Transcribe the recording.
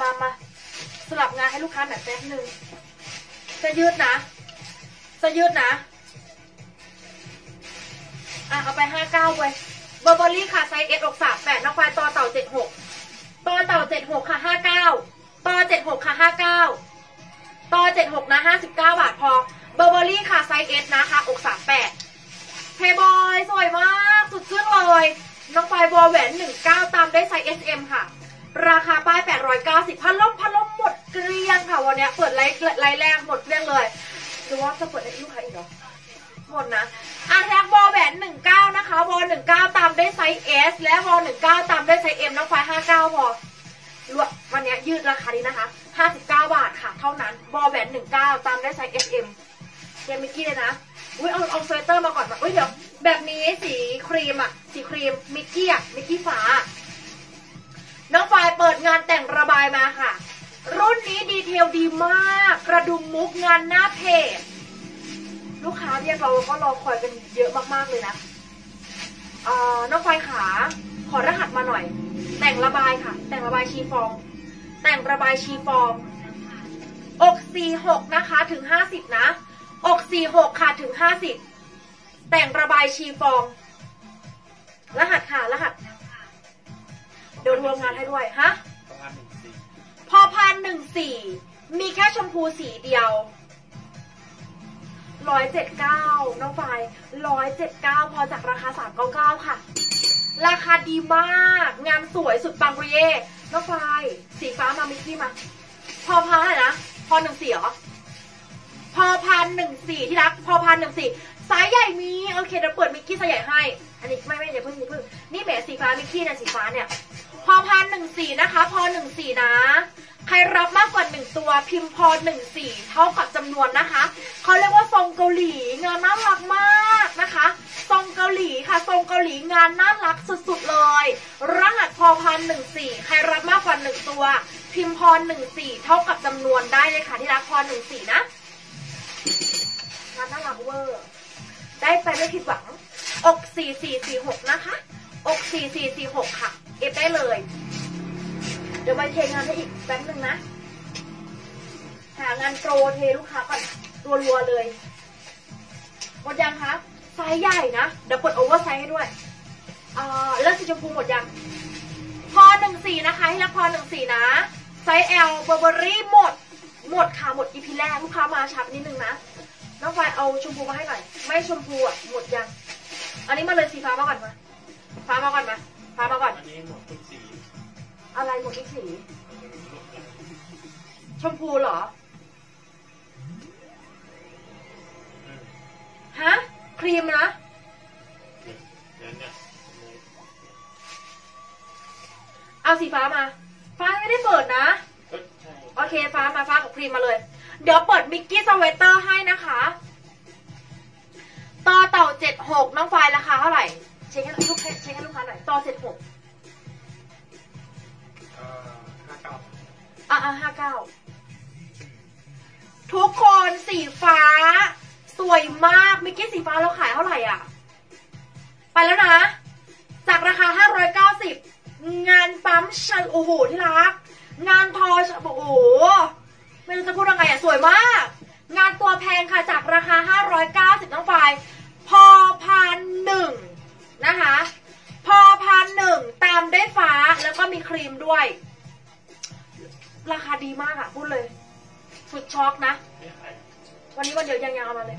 มามาสลับงานให้ลูกค้าหน่อยแป๊บหนึ่งจะยืดนะจะยืดนะ อะเอาไปห้าเก้าเว้ยเบอร์เบอรี่ค่ะไซส์เอสอกสามแปดนควายต่อเต่าเจ็ดหกต่อเต่าเจ็ดหกค่ะห้าเก้าต่อเจ็ดหกค่ะห้าเก้าต่อเจ็ดหกนะห้าสิบเก้าบาทพอเบอร์เบอรี่ค่ะไซส์เอสนะคะอกสามแปดเพย์บอยสวยมาก สุดเครื่องเลยน้องไฟวอลแหวนหนึ่งเก้าตามได้ไซส์ SM ค่ะ ราคาป้ายแปดร้อยเก้าสิพันลมพันลมหมดเกลี้ยงค่ะวันนี้เปิดไลฟ์ไลฟ์แรกหมดเกลี้ยงเลยหรือว่าจะเปิดให้ลูกค้าอีกเหรอหมดนะอาแท็กวอลแหวนหนึ่งเก้านะคะวอลหนึ่งเก้าตามได้ไซส์ S และวอลหนึ่งเก้าตามได้ไซส์ M น้องไฟห้าเก้าพอรวมวันนี้ยืดราคานี้นะคะห้าสิบเก้าบาทค่ะ เท่านั้นวอลแหวนหนึ่งเก้าตามได้ไซส์ SM เจมิกกี้เลยนะ อุ้ยเอาเอาสเวตเตอร์มาก่อนมาอุ้ยเดี๋ยวแบบนี้สีครีมอะสีครีมมิกกี้อะมิกกี้ฟ้า น้องไฟล์เปิดงานแต่งระบายมาค่ะ รุ่นนี้ detail ดีมาก กระดุมมุกงานหน้าเพจ ลูกค้าเรียกเราก็รอคอยกันเยอะมากๆเลยนะเอ่อน้องไฟขา ขอรหัสมาหน่อย แต่งระบายค่ะ แต่งระบายชีฟอง แต่งระบายชีฟอง อก46นะคะถึง50นะ อก46ค่ะถึง50แต่งระบายชีฟอง รหัสค่ะ รหัส เดี๋ยวรวมงานให้ด้วย ฮะประมาณหนึ่งสี่พอพันหนึ่งสี่ มีแค่ชมพูสีเดียวร้อยเจ็ดเก้าน้องไฟร้อยเจ็ดเก้าพอจากราคาสามเก้าเก้าค่ะ ราคาดีมาก งานสวยสุดปังเรียน้องไฟสีฟ้ามามิกกี้มา พอพันอะไรนะ พอหนึ่งสี่เหรอ พอพันหนึ่งสี่ที่รัก พอพันหนึ่งสี่ไซส์ใหญ่มี โอเคเดี๋ยวเปิดมิกกี้ไซส์ใหญ่ให้ อันนี้ไม่ไม่อย่าเพิ่งอย่าเพิ่ง นี่แหมสีฟ้ามิกกี้เนี่ยสีฟ้าเนี่ย พอพันหนึ่งสี่นะคะ พอหนึ่งสี่นะ ใครรับมากกว่าหนึ่งตัวพิมพ์พอหนึ่งสี่เท่ากับจำนวนนะคะเขาเรียกว่าทรงเกาหลีงานน่ารักมากนะคะทรงเกาหลีค่ะทรงเกาหลีงานน่ารักสุดๆเลย รหัสพอพันหนึ่งสี่ใครรับมากกว่าหนึ่งตัว พิมพ์พอหนึ่งสี่เท่ากับจำนวนได้เลยค่ะที่รักพอหนึ่งสี่นะงานน่ารักเวอร์ ได้ไปไม่ผิดหวังอกสี่สี่สี่หกนะคะอกสี่สี่สี่หกค่ะ เอฟได้เลย เดี๋ยวไปเทงานให้อีกแป๊บนึงนะ หางานโปรเทลูกค้าก่อนรัวๆเลยหมดยังคะไซส์ใหญ่นะเดี๋ยวเปิด oversize ให้ด้วยอ่าแล้วสีชมพูหมดยังพอหนึ่งสี่นะคะให้รับพอหนึ่งสี่นะไซส์ L Burberry หมด หมดค่ะหมด EP แรกลูกค้ามาชัดนิดนึงนะน้องไฟเอาชมพูมาให้หน่อย ไม่ชมพูอะหมดยัง อันนี้มาเลยสีฟ้ามาก่อนมา ฟ้ามาก่อนมา ฟ้ามาก่อน อันนี้หมดทุกสีอะไรหมดทุกสี ชมพูเหรออืมฮะ ครีมนะเดี๋ยวเนี่ยเอาสีฟ้ามา ฟ้าไม่ได้เปิดนะ ก็ใช่โอเคฟ้ามาฟ้ากับครีมมาเลย เดี๋ยวเปิดมิกกี้สเวตเตอร์ให้นะคะ ต่อเต่าเจ็ดหกน้องไฟล์ราคาเท่าไหร่ อะห้าเก้าทุกคนสีฟ้า สวยมากมิกกี้สีฟ้าเราขายเท่าไหร่อะ ไปแล้วนะ จากราคา 590 งานปั๊มชันโอ้โหที่รัก งานทอโอ้โหไม่รู้จะพูดยังไงอะ สวยมาก งานตัวแพงค่ะจากราคา ราคาดีมากอะพูดเลย สุดช็อกนะไม่ขายวันนี้วันเดียวยังยังเอามาเลย